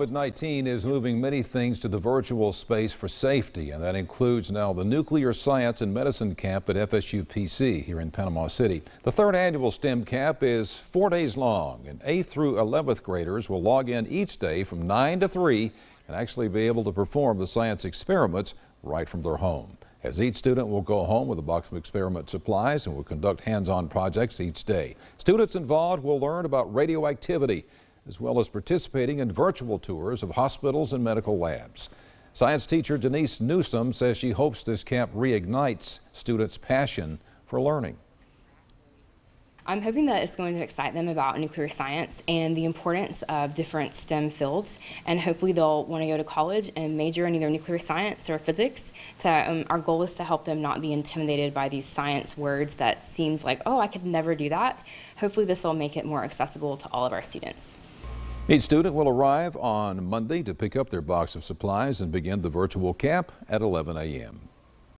COVID-19 is moving many things to the virtual space for safety, and that includes now the Nuclear Science and Medicine Camp at FSU-PC here in Panama City. The third annual STEM camp is four days long, and 8th through 11th graders will log in each day from 9 to 3 and actually be able to perform the science experiments right from their home. As each student will go home with a box of experiment supplies and will conduct hands-on projects each day. Students involved will learn about radioactivity, as well as participating in virtual tours of hospitals and medical labs. Science teacher Denise Newsom says she hopes this camp reignites students' passion for learning. I'm hoping that it's going to excite them about nuclear science and the importance of different STEM fields, and hopefully they'll want to go to college and major in either nuclear science or physics. So um, our goal is to help them not be intimidated by these science words that seems like, oh, I could never do that. Hopefully this will make it more accessible to all of our students. Each student will arrive on Monday to pick up their box of supplies and begin the virtual camp at 11 a.m.